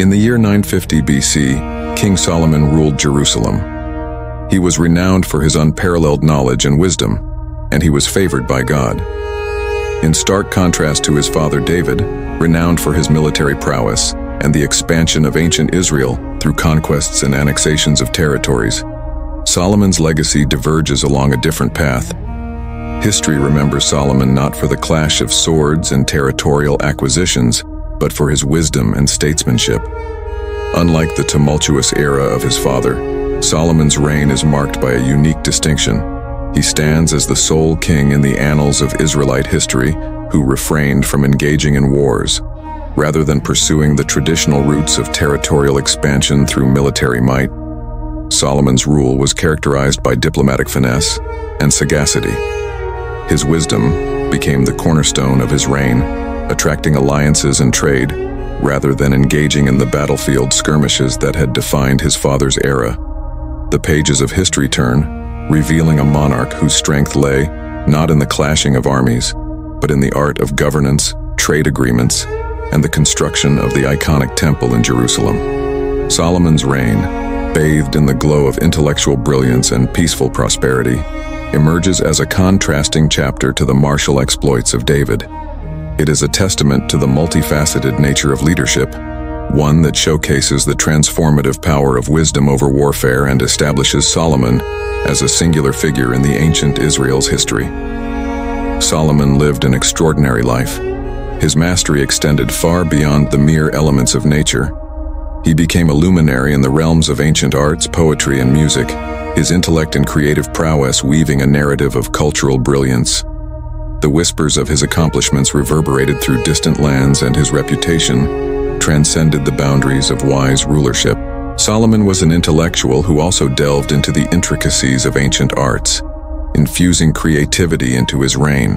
In the year 950 BC, King Solomon ruled Jerusalem. He was renowned for his unparalleled knowledge and wisdom, and he was favored by God. In stark contrast to his father David, renowned for his military prowess and the expansion of ancient Israel through conquests and annexations of territories, Solomon's legacy diverges along a different path. History remembers Solomon not for the clash of swords and territorial acquisitions, but for his wisdom and statesmanship. Unlike the tumultuous era of his father, Solomon's reign is marked by a unique distinction. He stands as the sole king in the annals of Israelite history who refrained from engaging in wars, rather than pursuing the traditional routes of territorial expansion through military might. Solomon's rule was characterized by diplomatic finesse and sagacity. His wisdom became the cornerstone of his reign, attracting alliances and trade, rather than engaging in the battlefield skirmishes that had defined his father's era. The pages of history turn, revealing a monarch whose strength lay not in the clashing of armies, but in the art of governance, trade agreements, and the construction of the iconic temple in Jerusalem. Solomon's reign, bathed in the glow of intellectual brilliance and peaceful prosperity, emerges as a contrasting chapter to the martial exploits of David. It is a testament to the multifaceted nature of leadership, one that showcases the transformative power of wisdom over warfare and establishes Solomon as a singular figure in the ancient Israel's history. Solomon lived an extraordinary life. His mastery extended far beyond the mere elements of nature. He became a luminary in the realms of ancient arts, poetry, and music, his intellect and creative prowess weaving a narrative of cultural brilliance. The whispers of his accomplishments reverberated through distant lands and his reputation transcended the boundaries of wise rulership. Solomon was an intellectual who also delved into the intricacies of ancient arts, infusing creativity into his reign.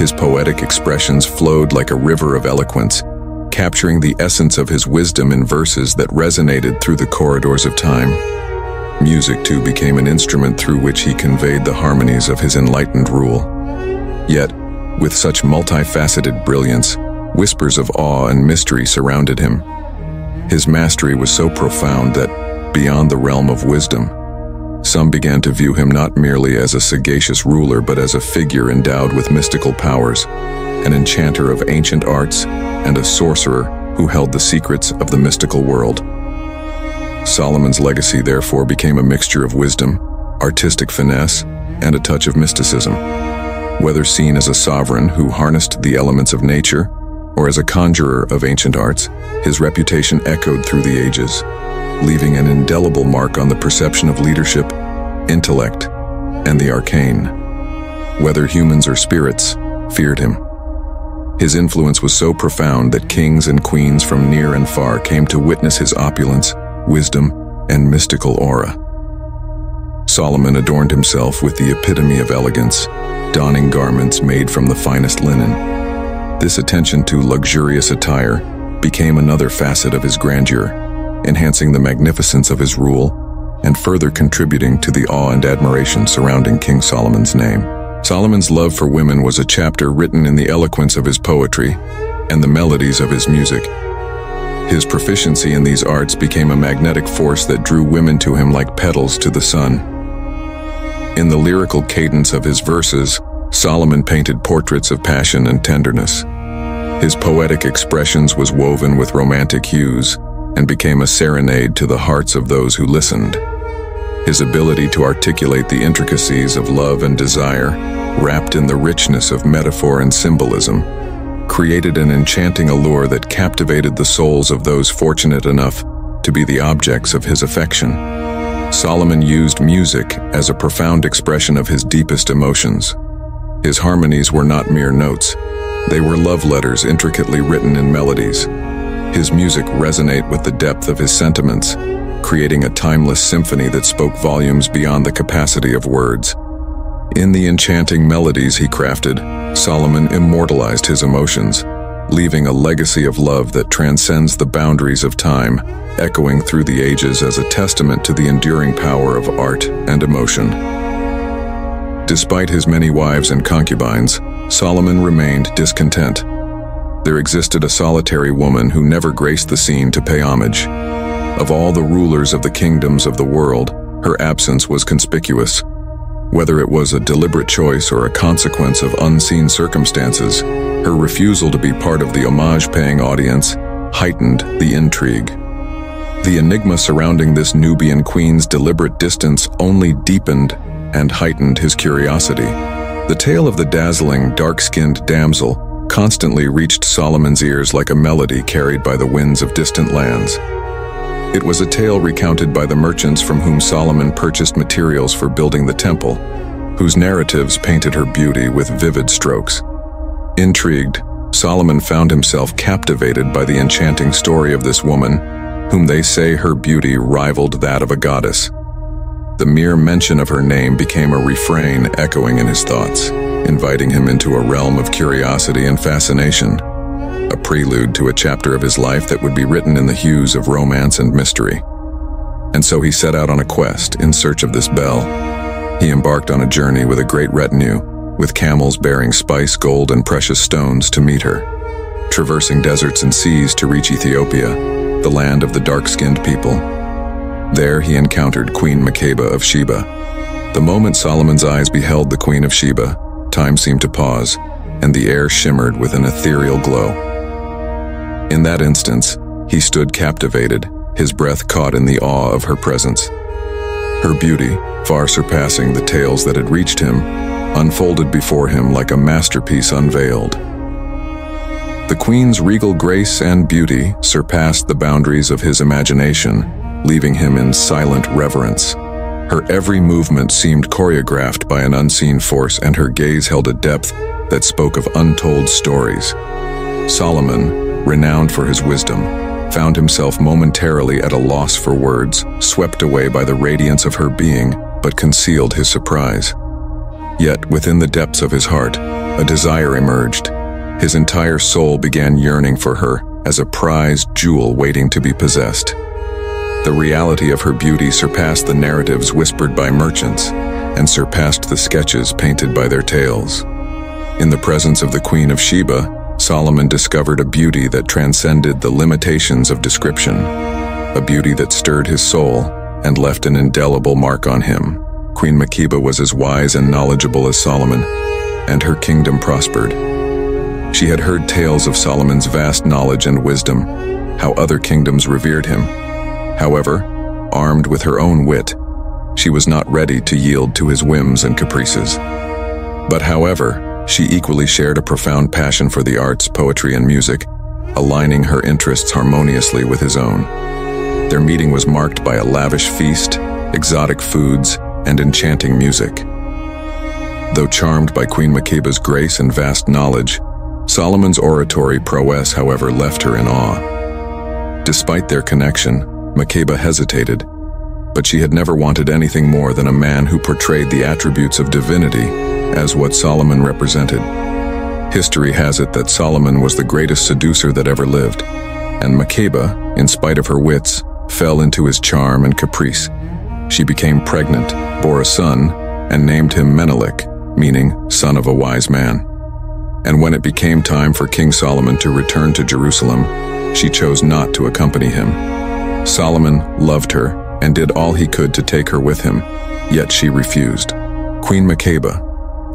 His poetic expressions flowed like a river of eloquence, capturing the essence of his wisdom in verses that resonated through the corridors of time. Music, too, became an instrument through which he conveyed the harmonies of his enlightened rule. Yet, with such multifaceted brilliance, whispers of awe and mystery surrounded him. His mastery was so profound that, beyond the realm of wisdom, some began to view him not merely as a sagacious ruler but as a figure endowed with mystical powers, an enchanter of ancient arts, and a sorcerer who held the secrets of the mystical world. Solomon's legacy therefore became a mixture of wisdom, artistic finesse, and a touch of mysticism. Whether seen as a sovereign who harnessed the elements of nature, or as a conjurer of ancient arts, his reputation echoed through the ages, leaving an indelible mark on the perception of leadership, intellect, and the arcane. Whether humans or spirits feared him. His influence was so profound that kings and queens from near and far came to witness his opulence, wisdom, and mystical aura. Solomon adorned himself with the epitome of elegance, donning garments made from the finest linen. This attention to luxurious attire became another facet of his grandeur, enhancing the magnificence of his rule and further contributing to the awe and admiration surrounding King Solomon's name. Solomon's love for women was a chapter written in the eloquence of his poetry and the melodies of his music. His proficiency in these arts became a magnetic force that drew women to him like petals to the sun. In the lyrical cadence of his verses, Solomon painted portraits of passion and tenderness. His poetic expressions was woven with romantic hues and became a serenade to the hearts of those who listened. His ability to articulate the intricacies of love and desire, wrapped in the richness of metaphor and symbolism, created an enchanting allure that captivated the souls of those fortunate enough to be the objects of his affection. Solomon used music as a profound expression of his deepest emotions. His harmonies were not mere notes. They were love letters intricately written in melodies. His music resonate with the depth of his sentiments, creating a timeless symphony that spoke volumes beyond the capacity of words. In the enchanting melodies he crafted, Solomon immortalized his emotions, leaving a legacy of love that transcends the boundaries of time, echoing through the ages as a testament to the enduring power of art and emotion. Despite his many wives and concubines, Solomon remained discontent. there existed a solitary woman who never graced the scene to pay homage. Of all the rulers of the kingdoms of the world, her absence was conspicuous. Whether it was a deliberate choice or a consequence of unseen circumstances, her refusal to be part of the homage-paying audience heightened the intrigue. The enigma surrounding this Nubian queen's deliberate distance only deepened and heightened his curiosity. The tale of the dazzling, dark-skinned damsel constantly reached Solomon's ears like a melody carried by the winds of distant lands. It was a tale recounted by the merchants from whom Solomon purchased materials for building the temple, whose narratives painted her beauty with vivid strokes. Intrigued, Solomon found himself captivated by the enchanting story of this woman, whom they say her beauty rivaled that of a goddess. The mere mention of her name became a refrain echoing in his thoughts, inviting him into a realm of curiosity and fascination a prelude to a chapter of his life that would be written in the hues of romance and mystery. And so he set out on a quest in search of this belle. He embarked on a journey with a great retinue, with camels bearing spice, gold, and precious stones to meet her, traversing deserts and seas to reach Ethiopia, the land of the dark-skinned people. There he encountered Queen Makeba of Sheba. The moment Solomon's eyes beheld the Queen of Sheba, time seemed to pause, and the air shimmered with an ethereal glow. In that instance, he stood captivated, his breath caught in the awe of her presence. Her beauty, far surpassing the tales that had reached him, unfolded before him like a masterpiece unveiled. The queen's regal grace and beauty surpassed the boundaries of his imagination, leaving him in silent reverence. Her every movement seemed choreographed by an unseen force and her gaze held a depth that spoke of untold stories. Solomon, renowned for his wisdom, found himself momentarily at a loss for words, swept away by the radiance of her being, but concealed his surprise. Yet, within the depths of his heart, a desire emerged. His entire soul began yearning for her as a prized jewel waiting to be possessed. The reality of her beauty surpassed the narratives whispered by merchants and surpassed the sketches painted by their tales. In the presence of the Queen of Sheba, Solomon discovered a beauty that transcended the limitations of description, a beauty that stirred his soul and left an indelible mark on him. Queen Makeba was as wise and knowledgeable as Solomon, and her kingdom prospered. She had heard tales of Solomon's vast knowledge and wisdom, how other kingdoms revered him. However, armed with her own wit, she was not ready to yield to his whims and caprices. But however, she equally shared a profound passion for the arts, poetry, and music, aligning her interests harmoniously with his own. Their meeting was marked by a lavish feast, exotic foods, and enchanting music. Though charmed by Queen Makeba's grace and vast knowledge, Solomon's oratory prowess, however, left her in awe. Despite their connection, Makeba hesitated, but she had never wanted anything more than a man who portrayed the attributes of divinity as what Solomon represented. History has it that Solomon was the greatest seducer that ever lived, and Makeba, in spite of her wits, fell into his charm and caprice. She became pregnant, bore a son, and named him Menelik, meaning son of a wise man. And when it became time for King Solomon to return to Jerusalem, she chose not to accompany him. Solomon loved her and did all he could to take her with him, yet she refused. Queen Makeba,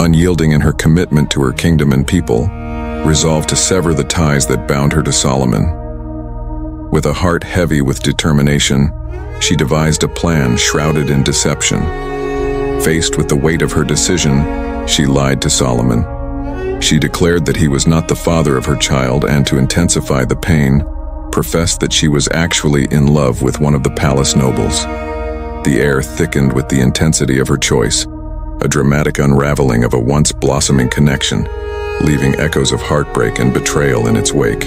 unyielding in her commitment to her kingdom and people, resolved to sever the ties that bound her to Solomon. With a heart heavy with determination, she devised a plan shrouded in deception. Faced with the weight of her decision, she lied to Solomon. She declared that he was not the father of her child and to intensify the pain, professed that she was actually in love with one of the palace nobles. The air thickened with the intensity of her choice, a dramatic unraveling of a once blossoming connection, leaving echoes of heartbreak and betrayal in its wake.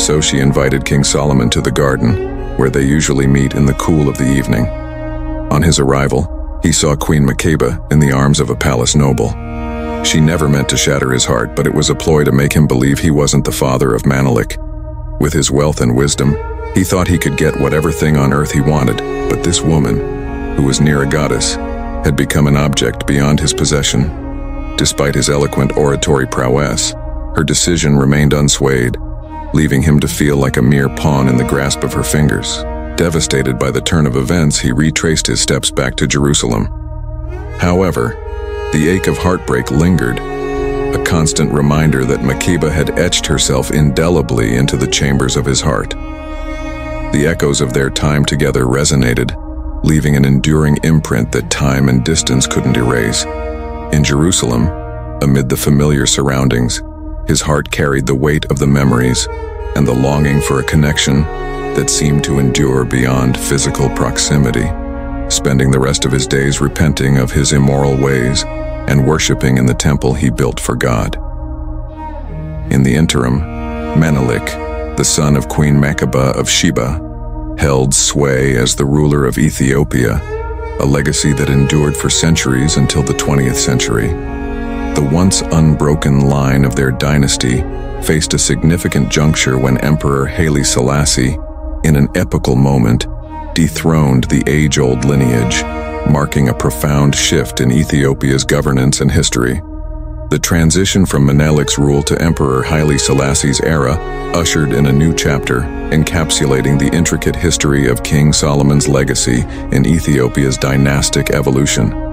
So she invited King Solomon to the garden, where they usually meet in the cool of the evening. On his arrival, he saw Queen Makeba in the arms of a palace noble. She never meant to shatter his heart, but it was a ploy to make him believe he wasn't the father of Menelik. With his wealth and wisdom, he thought he could get whatever thing on earth he wanted, but this woman, who was near a goddess, had become an object beyond his possession. Despite his eloquent oratory prowess, her decision remained unswayed, leaving him to feel like a mere pawn in the grasp of her fingers. Devastated by the turn of events, he retraced his steps back to Jerusalem. However, the ache of heartbreak lingered, a constant reminder that Makeba had etched herself indelibly into the chambers of his heart. The echoes of their time together resonated, leaving an enduring imprint that time and distance couldn't erase. In Jerusalem, amid the familiar surroundings, his heart carried the weight of the memories and the longing for a connection that seemed to endure beyond physical proximity, spending the rest of his days repenting of his immoral ways and worshiping in the temple he built for God. In the interim, Menelik, the son of Queen Makeba of Sheba, held sway as the ruler of Ethiopia, a legacy that endured for centuries until the 20th century. The once unbroken line of their dynasty faced a significant juncture when Emperor Haile Selassie, in an epical moment, dethroned the age-old lineage, marking a profound shift in Ethiopia's governance and history. The transition from Menelik's rule to Emperor Haile Selassie's era ushered in a new chapter, encapsulating the intricate history of King Solomon's legacy in Ethiopia's dynastic evolution.